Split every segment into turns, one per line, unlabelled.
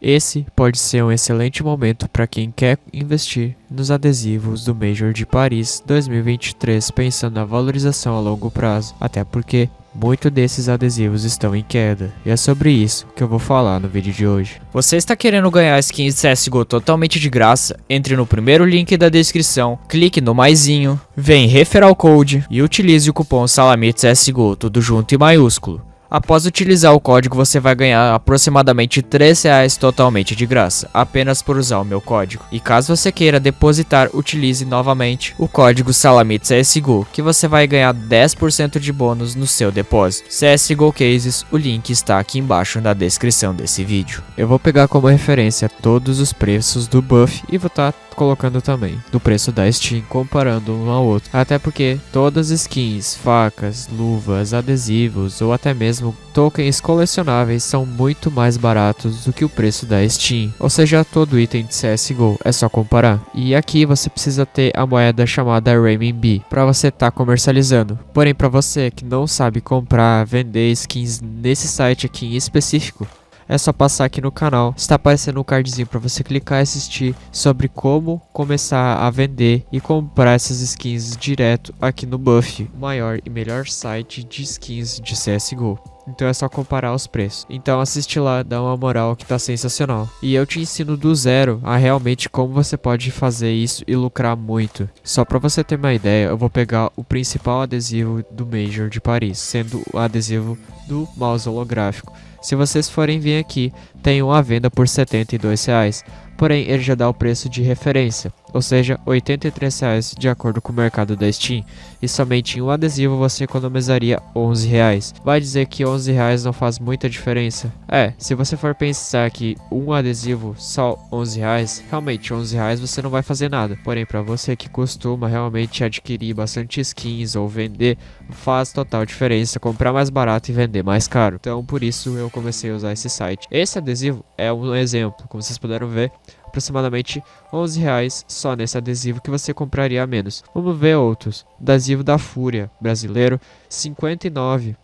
Esse pode ser um excelente momento para quem quer investir nos adesivos do Major de Paris 2023 pensando na valorização a longo prazo, até porque Muitos desses adesivos estão em queda, e é sobre isso que eu vou falar no vídeo de hoje.
Você está querendo ganhar skins CSGO totalmente de graça? Entre no primeiro link da descrição, clique no maisinho, vem referral code e utilize o cupom SALAMITCSGO tudo junto e maiúsculo. Após utilizar o código, você vai ganhar aproximadamente 3 reais totalmente de graça, apenas por usar o meu código. E caso você queira depositar, utilize novamente o código SALAMITCSGO, que você vai ganhar 10% de bônus no seu depósito. CSGO Cases, o link está aqui embaixo na descrição desse vídeo.
Eu vou pegar como referência todos os preços do buff e vou estar tá colocando também do preço da Steam, comparando um ao outro. Até porque todas as skins, facas, luvas, adesivos ou até mesmo tokens colecionáveis são muito mais baratos do que o preço da Steam. Ou seja, todo item de CSGO, é só comparar. E aqui você precisa ter a moeda chamada Renminbi para você estar tá comercializando. Porém, para você que não sabe comprar, vender skins nesse site aqui em específico, é só passar aqui no canal. Está aparecendo um cardzinho para você clicar e assistir sobre como começar a vender e comprar essas skins direto aqui no Buff, o maior e melhor site de skins de CSGO. Então é só comparar os preços. Então assiste lá, dá uma moral que tá sensacional. E eu te ensino do zero a realmente como você pode fazer isso e lucrar muito. Só para você ter uma ideia, eu vou pegar o principal adesivo do Major de Paris, sendo o adesivo do mouse holográfico. Se vocês forem vir aqui, tem uma venda por 72 reais porém ele já dá o preço de referência, ou seja, R$ 83,00 de acordo com o mercado da Steam, e somente em um adesivo você economizaria R$ 11,00. Vai dizer que R$ 11,00 não faz muita diferença? É, se você for pensar que um adesivo só R$ 11,00, realmente R$ 11,00 você não vai fazer nada. Porém, para você que costuma realmente adquirir bastante skins ou vender, faz total diferença comprar mais barato e vender mais caro. Então, por isso eu comecei a usar esse site. Esse adesivo é um exemplo, como vocês puderam ver, aproximadamente 11 reais só nesse adesivo que você compraria a menos. Vamos ver outros. Adesivo da Fúria brasileiro, 59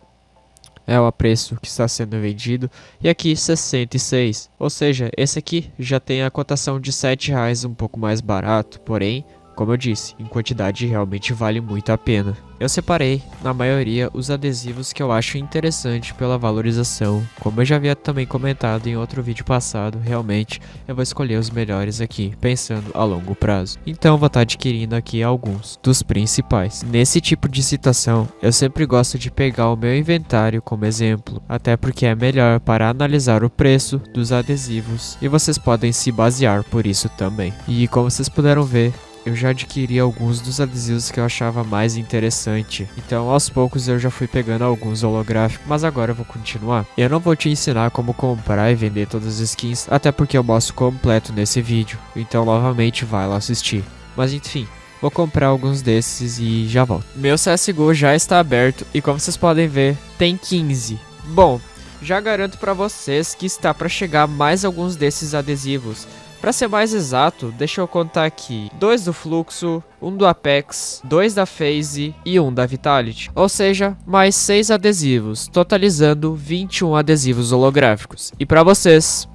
é o preço que está sendo vendido e aqui 66. Ou seja, esse aqui já tem a cotação de 7 reais um pouco mais barato, porém como eu disse, em quantidade realmente vale muito a pena. Eu separei, na maioria, os adesivos que eu acho interessante pela valorização. Como eu já havia também comentado em outro vídeo passado, realmente eu vou escolher os melhores aqui, pensando a longo prazo. Então vou estar adquirindo aqui alguns dos principais. Nesse tipo de situação, eu sempre gosto de pegar o meu inventário como exemplo, até porque é melhor para analisar o preço dos adesivos e vocês podem se basear por isso também. E como vocês puderam ver, eu já adquiri alguns dos adesivos que eu achava mais interessante. Então, aos poucos eu já fui pegando alguns holográficos, mas agora eu vou continuar. Eu não vou te ensinar como comprar e vender todas as skins, até porque eu mostro completo nesse vídeo. Então, novamente, vai lá assistir. Mas enfim, Vou comprar alguns desses e já volto. Meu CSGO já está aberto e como vocês podem ver, tem 15. Bom, já garanto para vocês que está para chegar mais alguns desses adesivos. Para ser mais exato, deixa eu contar aqui: dois do Fluxo, um do Apex, dois da FaZe e um da Vitality. Ou seja, mais seis adesivos, totalizando 21 adesivos holográficos. E para vocês,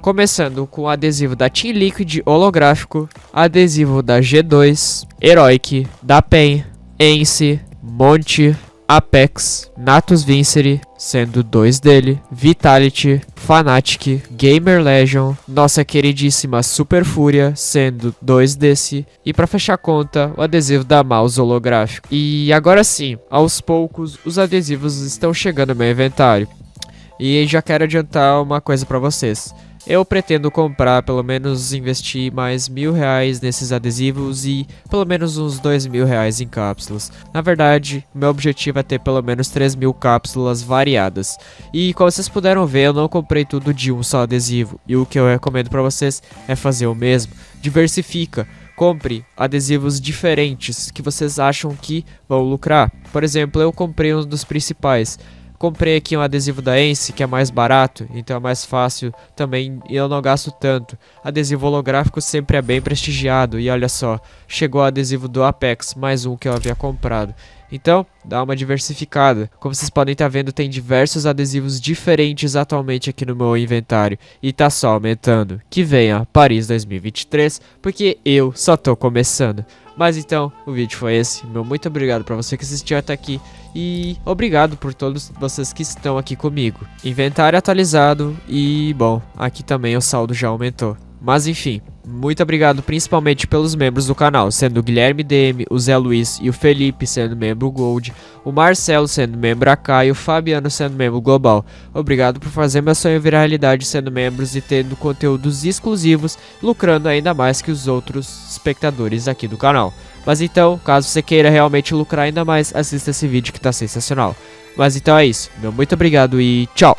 começando com o adesivo da Team Liquid holográfico, adesivo da G2, Heroic, da PEN, Ence, Monte, Apex, Natus Vincere, sendo dois dele, Vitality, Fnatic, Gamer Legion, nossa queridíssima Super Fúria, sendo dois desse, e para fechar a conta, o adesivo da mouse holográfico. E agora sim, aos poucos, os adesivos estão chegando no meu inventário. E já quero adiantar uma coisa para vocês. Eu pretendo comprar, pelo menos investir mais mil reais nesses adesivos e pelo menos uns dois mil reais em cápsulas. Na verdade, meu objetivo é ter pelo menos 3 mil cápsulas variadas. E como vocês puderam ver, eu não comprei tudo de um só adesivo. E o que eu recomendo para vocês é fazer o mesmo. Diversifica. Compre adesivos diferentes que vocês acham que vão lucrar. Por exemplo, eu comprei um dos principais comprei aqui um adesivo da Ence, que é mais barato, então é mais fácil também e eu não gasto tanto. Adesivo holográfico sempre é bem prestigiado e olha só, chegou o adesivo do Apex, mais um que eu havia comprado. Então, dá uma diversificada. Como vocês podem estar tá vendo, tem diversos adesivos diferentes atualmente aqui no meu inventário e tá só aumentando. Que venha Paris 2023, porque eu só tô começando. Mas então, o vídeo foi esse. Meu muito obrigado para você que assistiu até aqui e obrigado por todos vocês que estão aqui comigo. Inventário atualizado e bom, aqui também o saldo já aumentou. Mas enfim, muito obrigado principalmente pelos membros do canal, sendo o Guilherme DM, o Zé Luiz e o Felipe sendo membro Gold, o Marcelo sendo membro AK e o Fabiano sendo membro Global. Obrigado por fazer meu sonho virar realidade sendo membros e tendo conteúdos exclusivos, lucrando ainda mais que os outros espectadores aqui do canal. Mas então, caso você queira realmente lucrar ainda mais, assista esse vídeo que está sensacional. Mas então é isso, meu muito obrigado e tchau!